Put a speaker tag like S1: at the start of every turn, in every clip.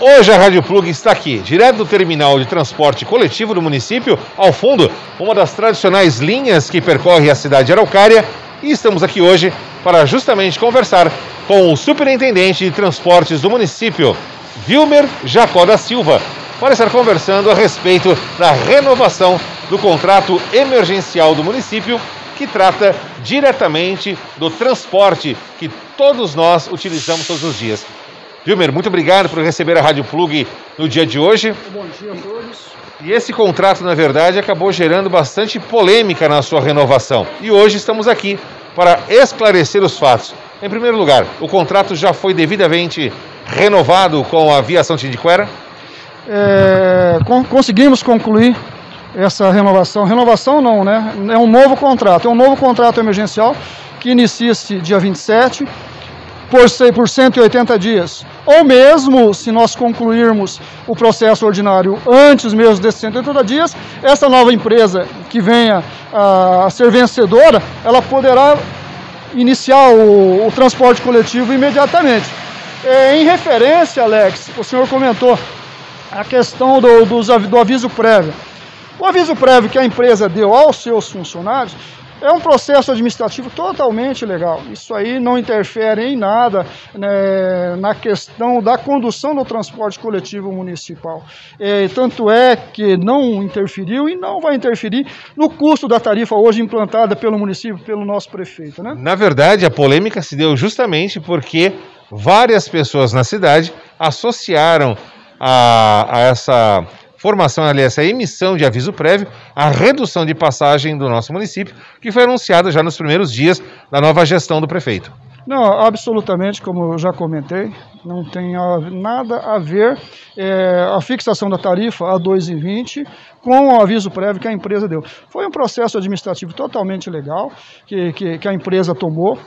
S1: Hoje a Rádio Plug está aqui, direto do terminal de transporte coletivo do município, ao fundo, uma das tradicionais linhas que percorre a cidade de Araucária, e estamos aqui hoje para justamente conversar com o superintendente de transportes do município, Vilmer Jacó da Silva, para estar conversando a respeito da renovação do contrato emergencial do município, que trata diretamente do transporte que todos nós utilizamos todos os dias. Vilmer, muito obrigado por receber a Rádio Plug no dia de hoje.
S2: Bom dia a todos.
S1: E esse contrato, na verdade, acabou gerando bastante polêmica na sua renovação. E hoje estamos aqui para esclarecer os fatos. Em primeiro lugar, o contrato já foi devidamente renovado com a aviação Tindiquera?
S2: É, con conseguimos concluir essa renovação. Renovação não, né? É um novo contrato. É um novo contrato emergencial que inicia-se dia 27 por, por 180 dias. Ou mesmo, se nós concluirmos o processo ordinário antes mesmo desses 180 dias, essa nova empresa que venha a ser vencedora, ela poderá iniciar o, o transporte coletivo imediatamente. É, em referência, Alex, o senhor comentou a questão do, do, do aviso prévio. O aviso prévio que a empresa deu aos seus funcionários é um processo administrativo totalmente legal. Isso aí não interfere em nada né, na questão da condução do transporte coletivo municipal. É, tanto é que não interferiu e não vai interferir no custo da tarifa hoje implantada pelo município, pelo nosso prefeito. Né?
S1: Na verdade, a polêmica se deu justamente porque várias pessoas na cidade associaram a, a essa formação, aliás, a emissão de aviso prévio, a redução de passagem do nosso município, que foi anunciada já nos primeiros dias da nova gestão do prefeito.
S2: Não, absolutamente, como eu já comentei, não tem nada a ver é, a fixação da tarifa a 2,20 com o aviso prévio que a empresa deu. Foi um processo administrativo totalmente legal que, que, que a empresa tomou,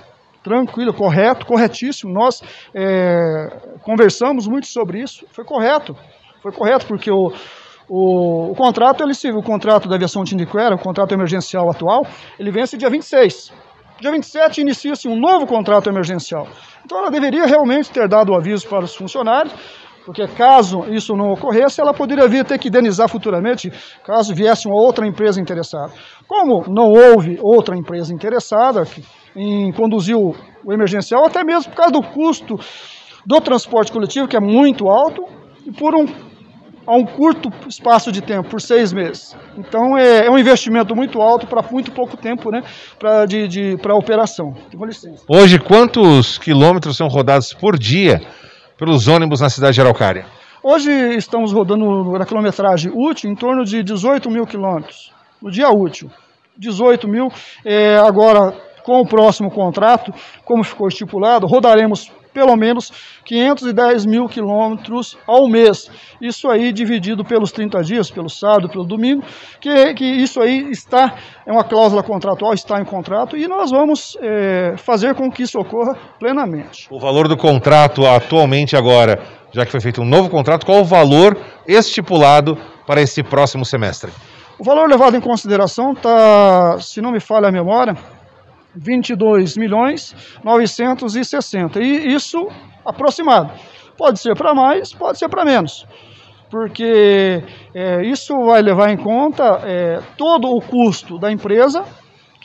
S2: tranquilo, correto, corretíssimo. Nós é, conversamos muito sobre isso, foi correto. Foi correto porque o, o, o, contrato, ele, o contrato da aviação Tindiquera, o contrato emergencial atual, ele vence dia 26. Dia 27 inicia-se um novo contrato emergencial. Então ela deveria realmente ter dado o aviso para os funcionários, porque caso isso não ocorresse, ela poderia vir ter que indenizar futuramente, caso viesse uma outra empresa interessada. Como não houve outra empresa interessada em conduzir o emergencial, até mesmo por causa do custo do transporte coletivo, que é muito alto, e por um a um curto espaço de tempo, por seis meses. Então é, é um investimento muito alto para muito pouco tempo né, para de, de, a operação.
S1: Hoje, quantos quilômetros são rodados por dia pelos ônibus na cidade de Araucária?
S2: Hoje estamos rodando na quilometragem útil em torno de 18 mil quilômetros, no dia útil. 18 mil. É, agora, com o próximo contrato, como ficou estipulado, rodaremos pelo menos 510 mil quilômetros ao mês. Isso aí dividido pelos 30 dias, pelo sábado, pelo domingo, que, que isso aí está, é uma cláusula contratual, está em contrato, e nós vamos é, fazer com que isso ocorra plenamente.
S1: O valor do contrato atualmente agora, já que foi feito um novo contrato, qual o valor estipulado para esse próximo semestre?
S2: O valor levado em consideração está, se não me falha a memória, 22 milhões 960. E isso aproximado. Pode ser para mais, pode ser para menos. Porque é, isso vai levar em conta é, todo o custo da empresa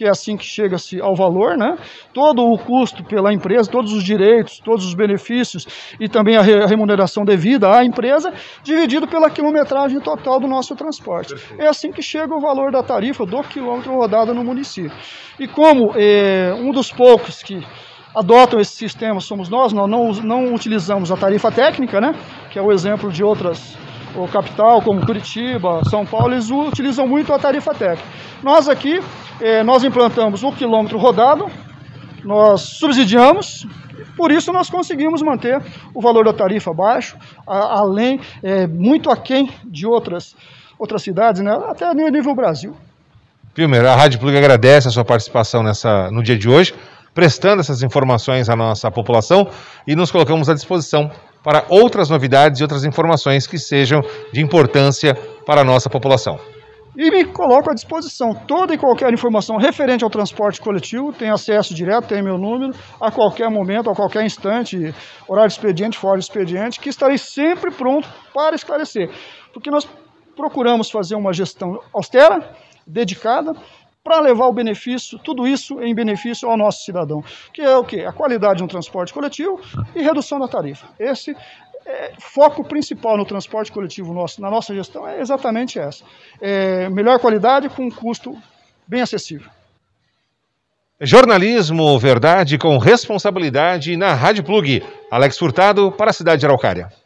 S2: que é assim que chega-se ao valor, né? todo o custo pela empresa, todos os direitos, todos os benefícios e também a remuneração devida à empresa, dividido pela quilometragem total do nosso transporte. É assim que chega o valor da tarifa do quilômetro rodado no município. E como é, um dos poucos que adotam esse sistema somos nós, nós não, não utilizamos a tarifa técnica, né? que é o exemplo de outras o capital, como Curitiba, São Paulo, eles utilizam muito a tarifa técnica. Nós aqui, eh, nós implantamos o quilômetro rodado, nós subsidiamos, por isso nós conseguimos manter o valor da tarifa baixo, a, além, é, muito aquém de outras, outras cidades, né, até nível Brasil.
S1: Pilmer, a Rádio Plug agradece a sua participação nessa, no dia de hoje, prestando essas informações à nossa população e nos colocamos à disposição para outras novidades e outras informações que sejam de importância para a nossa população.
S2: e me coloco à disposição. Toda e qualquer informação referente ao transporte coletivo, tem acesso direto, tem meu número, a qualquer momento, a qualquer instante, horário de expediente, fora de expediente, que estarei sempre pronto para esclarecer. Porque nós procuramos fazer uma gestão austera, dedicada, para levar o benefício, tudo isso em benefício ao nosso cidadão, que é o que? A qualidade no transporte coletivo e redução da tarifa. Esse é, foco principal no transporte coletivo nosso, na nossa gestão, é exatamente essa. É, melhor qualidade com um custo bem acessível.
S1: Jornalismo, verdade com responsabilidade na Rádio Plug. Alex Furtado para a cidade de Araucária.